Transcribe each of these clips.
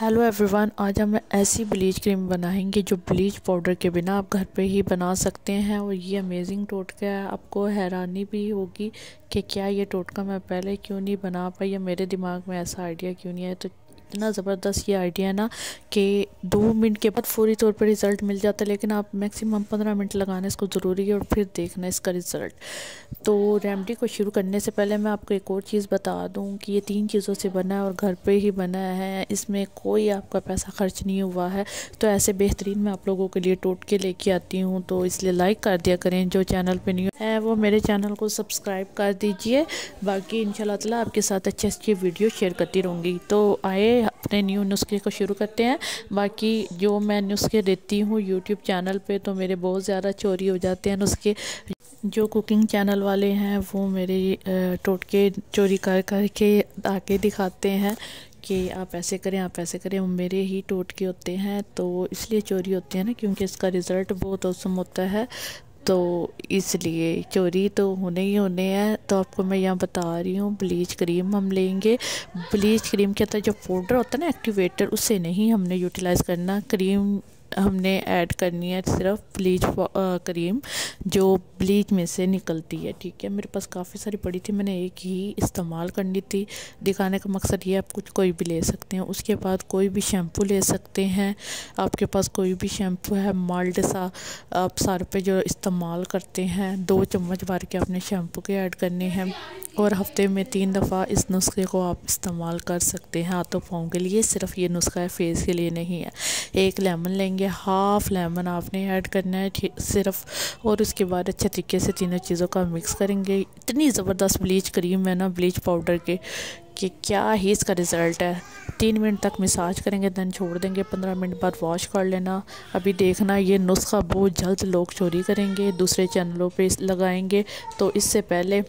Hello everyone आज हम ऐसी ब्लीच क्रीम बनाएँगे जो ब्लीच पाउडर के बिना आप घर पे ही बना सकते हैं और ये अमेजिंग टोटका है। आपको हैरानी भी होगी कि क्या ये टोटका मैं पहले क्यों नहीं बना पाई या मेरे दिमाग में ऐसा आइडिया क्यों नहीं है तो इतना ज़बरदस्त ये आइडिया है ना कि दो मिनट के बाद फौरी तौर पर रिज़ल्ट मिल जाता है, लेकिन आप मैक्सिमम पंद्रह मिनट लगाना इसको ज़रूरी है और फिर देखना इसका रिज़ल्ट तो रेमडी को शुरू करने से पहले मैं आपको एक और चीज़ बता दूँ कि ये तीन चीज़ों से बना है और घर पर ही बना है। इसमें कोई आपका पैसा खर्च नहीं हुआ है। तो ऐसे बेहतरीन मैं आप लोगों के लिए टोट के लेके आती हूँ तो इसलिए लाइक कर दिया करें जो चैनल पर न्यू है, वो मेरे चैनल को सब्सक्राइब कर दीजिए। बाकी इन आपके साथ अच्छी अच्छी वीडियो शेयर करती रहूँगी। तो आए अपने न्यू नुस्खे को शुरू करते हैं। बाकी जो मैं नुस्खे देती हूँ यूट्यूब चैनल पे तो मेरे बहुत ज़्यादा चोरी हो जाते हैं नुस्खे। जो कुकिंग चैनल वाले हैं, वो मेरे टोटके चोरी कर कर के आके दिखाते हैं कि आप ऐसे करें, आप ऐसे करें। वो मेरे ही टोटके होते हैं तो इसलिए चोरी होती है ना, क्योंकि इसका रिज़ल्ट बहुत औसम होता है। तो इसलिए चोरी तो होने ही होने हैं। तो आपको मैं यहाँ बता रही हूँ, ब्लीच क्रीम हम लेंगे। ब्लीच क्रीम के अंदर जो पाउडर होता है ना एक्टिवेटर उसे नहीं हमने यूटिलाइज़ करना। क्रीम हमने ऐड करनी है सिर्फ़ ब्लीच क्रीम, जो ब्लीच में से निकलती है, ठीक है? मेरे पास काफ़ी सारी पड़ी थी, मैंने एक ही इस्तेमाल करनी थी। दिखाने का मकसद ये आप कुछ कोई भी ले सकते हैं। उसके बाद कोई भी शैम्पू ले सकते हैं। आपके पास कोई भी शैम्पू है, माल्ट सा, आप सर पे जो इस्तेमाल करते हैं। दो चम्मच भर के अपने शैम्पू के ऐड करने हैं और हफ़्ते में तीन दफ़ा इस नुस्खे को आप इस्तेमाल कर सकते हैं हाथों पाँव के लिए। सिर्फ़ ये नुस्खा है, फेस के लिए नहीं है। एक लेमन लेंगे हाफ़ लेमन आपने ऐड करना है सिर्फ़, और उसके बाद अच्छे तरीके से तीनों चीज़ों का मिक्स करेंगे। इतनी ज़बरदस्त ब्लीच क्रीम है ना ब्लीच पाउडर के, कि क्या ही इसका रिज़ल्ट है। तीन मिनट तक मसाज करेंगे दैन छोड़ देंगे। पंद्रह मिनट बाद वॉश कर लेना। अभी देखना, ये नुस्खा बहुत जल्द लोग चोरी करेंगे, दूसरे चैनलों पे लगाएँगे। तो इससे पहले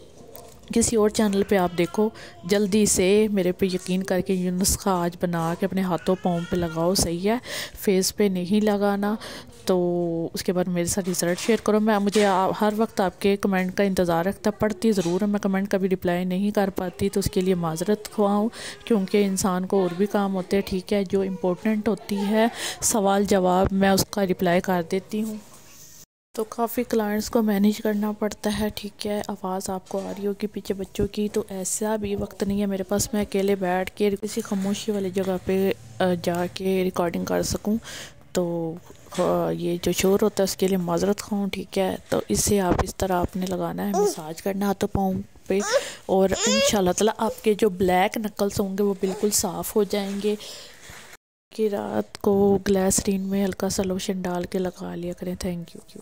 किसी और चैनल पे आप देखो जल्दी से मेरे पे यकीन करके ये नुस्खा आज बना के अपने हाथों पाँव पे लगाओ सही है। फेस पे नहीं लगाना तो उसके बाद मेरे साथ रिज़ल्ट शेयर करो। मैं मुझे आ, हर वक्त आपके कमेंट का इंतज़ार रखता पढ़ती ज़रूर है। मैं कमेंट कभी रिप्लाई नहीं कर पाती तो उसके लिए माजरत खुआऊँ क्योंकि इंसान को और भी काम होते हैं ठीक है। जो इम्पोर्टेंट होती है सवाल जवाब मैं उसका रिप्लाई कर देती हूँ। तो काफ़ी क्लाइंट्स को मैनेज करना पड़ता है, ठीक है? आवाज़ आपको आ रही होगी पीछे बच्चों की तो ऐसा भी वक्त नहीं है मेरे पास, मैं अकेले बैठ के किसी खामोशी वाली जगह पे जाके रिकॉर्डिंग कर सकूँ। तो ये जो शोर होता है, उसके लिए माजरत खाऊँ, ठीक है? तो इसे आप इस तरह आपने लगाना है, मसाज करना हाथों पाँव पे, और इन ताला आपके जो ब्लैक नकल्स होंगे, वो बिल्कुल साफ़ हो जाएँगे। कि रात को ग्लास रीन में हल्का सा लोशन डाल के लगा लिया करें थैंक यू